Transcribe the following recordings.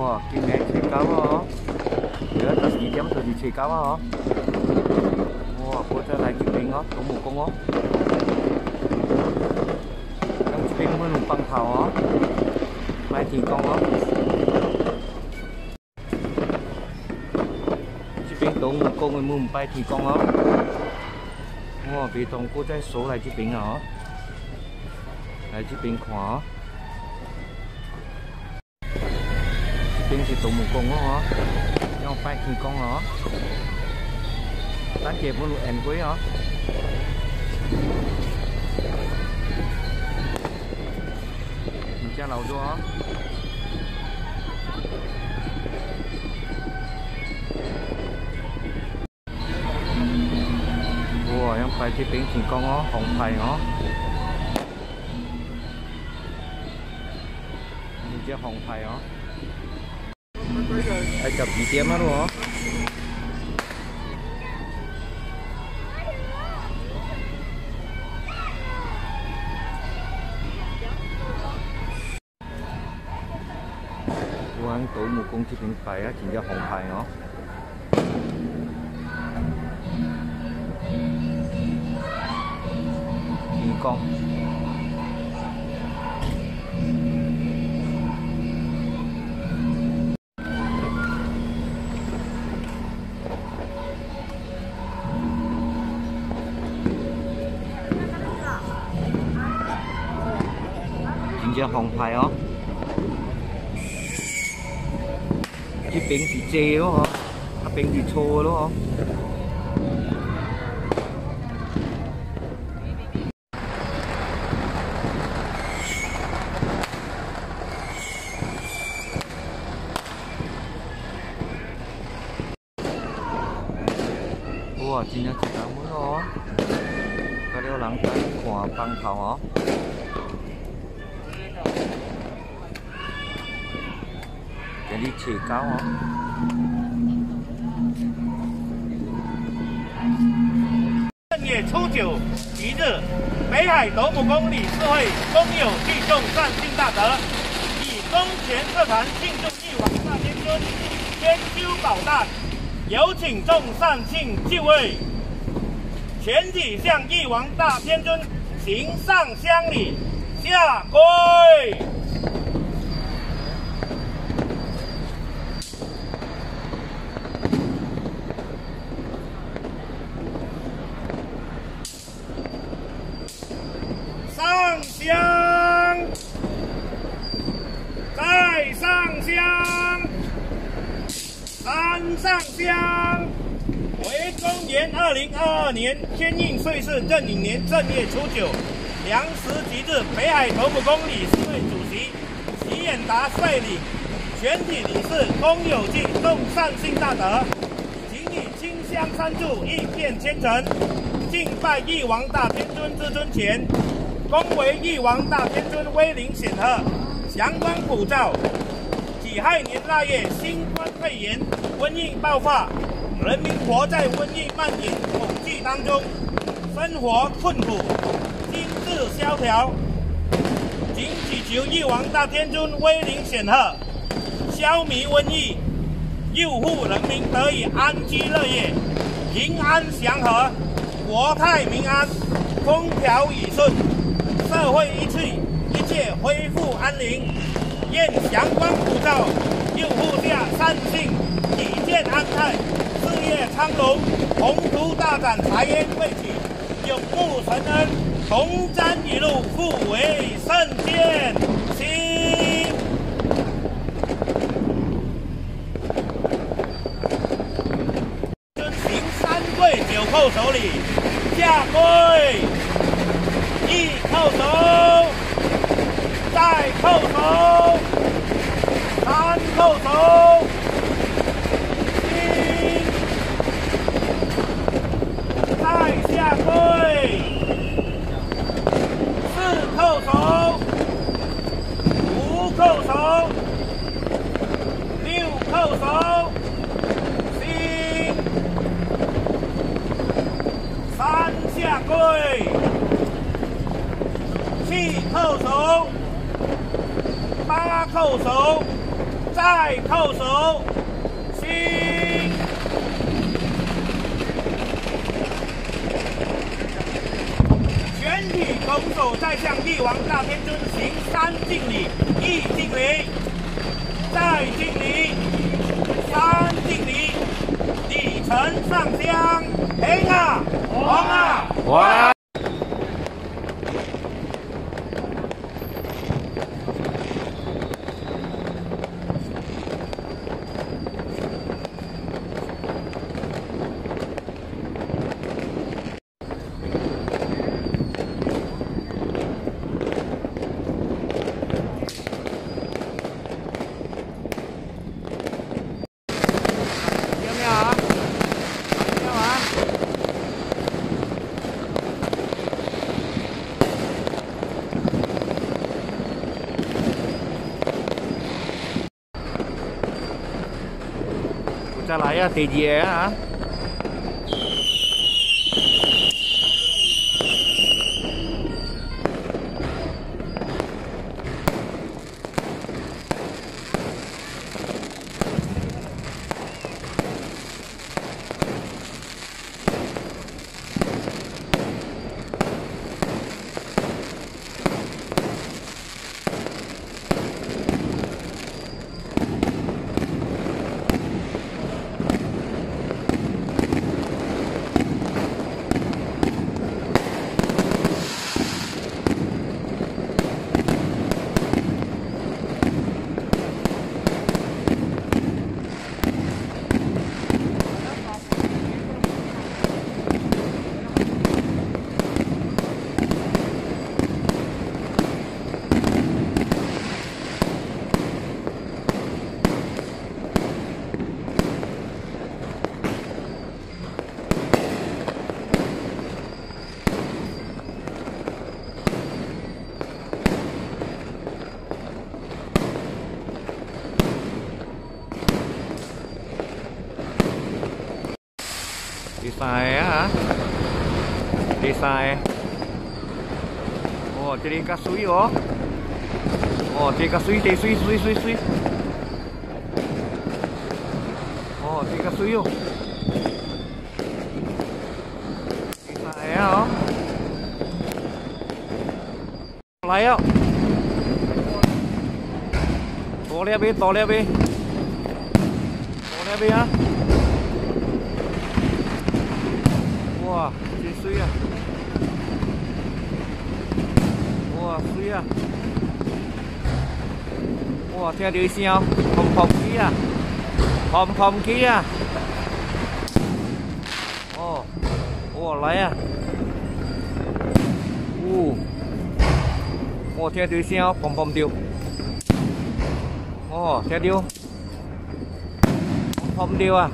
우와 굉장히 즐거워 이거 다시 이제부터 즐거워 우와 보잖아 기빙어 너무 공어 đang chuyển mưa lùng băng thảo ó mai thì con ó chỉ bên tổ một con người mua một bay thì con ó mua vì tổng cô trái số chỉ bên ó là chỉ bên khó tiếng thì tụi mình con hả, nhau phải khi con ngó tán chẹp luôn em quý hả? Mình cha lầu cho hả? Wow em phải chỉ tiếng chỉ con ngó không phải ngó mình chưa không phải hả? 红牌哦。系十二点啦喎。我喺土木工这边摆啊，前只红牌哦。天光。 前只红牌哦。这边是借咯嗬，嗰边是错咯嗬。哇，真系食到乜咯？嗰啲人仔看棒头哦。 给你切糕哦。正月初九一日，北海斗母宫理事会公有聚众善庆大德，以公权社团庆祝玉王大天尊千秋宝诞，有请众善庆就位，全体向玉王大天尊行上香礼，下跪。上香，再上香，三上香。为公元二零二二年天运岁是壬寅年正月初九，良时吉日，北海头目宫理事会主席齐远达率领全体理事公有记众善信大德，请以清香三柱一片虔诚，敬拜玉王大天尊之尊前。恭维玉王大天尊威灵显赫，祥光普照。己亥年腊月，新冠肺炎瘟疫爆发，人民活在瘟疫蔓延恐惧当中，生活困苦，经济萧条。仅祈求玉王大天尊威灵显赫，消弭瘟疫，佑护人民得以安居乐业，平安祥和，国泰民安，风调雨顺。社会一切一切恢复安宁，愿祥光普照，佑护下善信体健安泰，事业昌隆，宏图大展，财源贵起，永沐承恩，同瞻一路，互为圣见。心。遵行三跪九叩首礼，下跪。一叩首，再叩头，三叩头，一，再下跪，四叩首，五叩首，六叩首，七，三下跪。七叩首，再叩首，心。全体拱手再向帝王大天尊行三敬礼，一敬礼，再敬礼，三敬礼，礼成上香，红啊，红啊，kita lah ya TJ ya sai. Ồ oh, trên cá suối ó ồ chơi cá suối chơi suối suối suối suối ồ chơi cá suối ó sai ó lấy ó to le bi to le bi to le bi á. Wow chị suy à? free à wow theo đi xem không? Không kia. Không không kia. Ô ô lấy à? U. Ô theo đi xem không? Không điều ô theo điều không không điều à?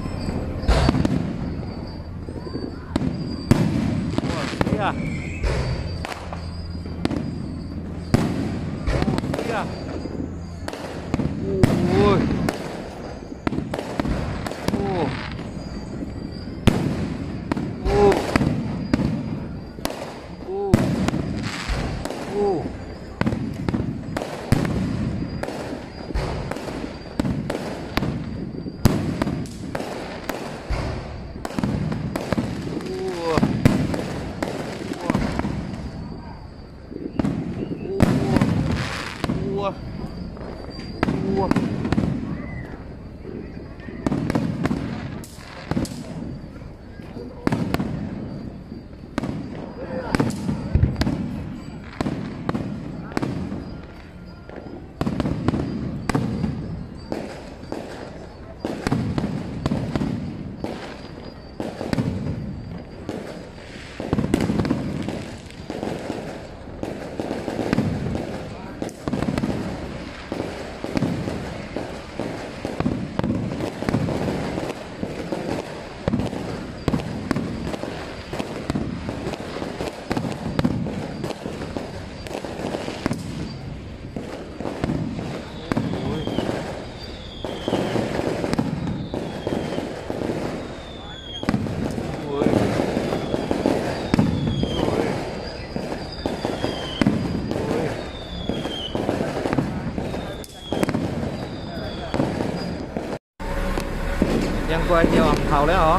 よ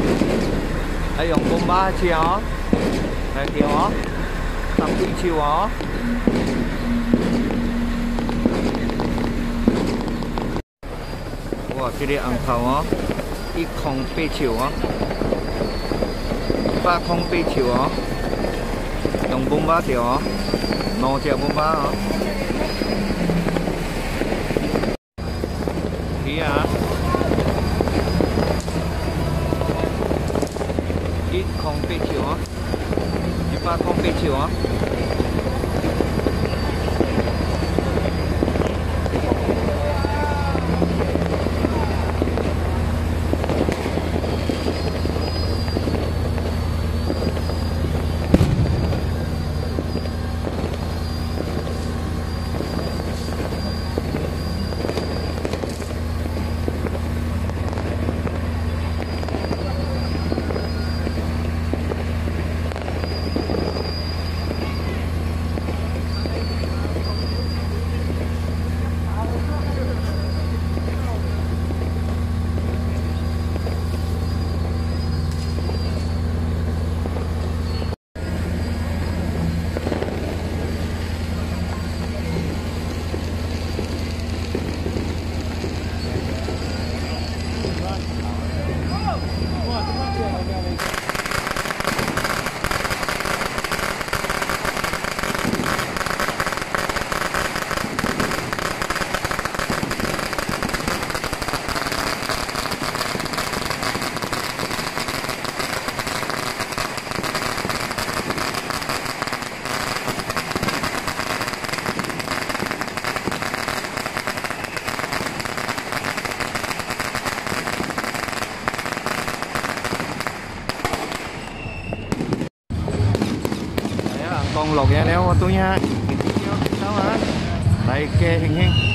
はい4こんばんちよはいきよたっぷりちよ wow cái địa ăn thầu á ít không bê chiều á ba không bê chiều á đồng bông ba chiều á nô chiều bông ba á 空飞起哦一发空飞起哦 tentunya video kita lah like heng heng.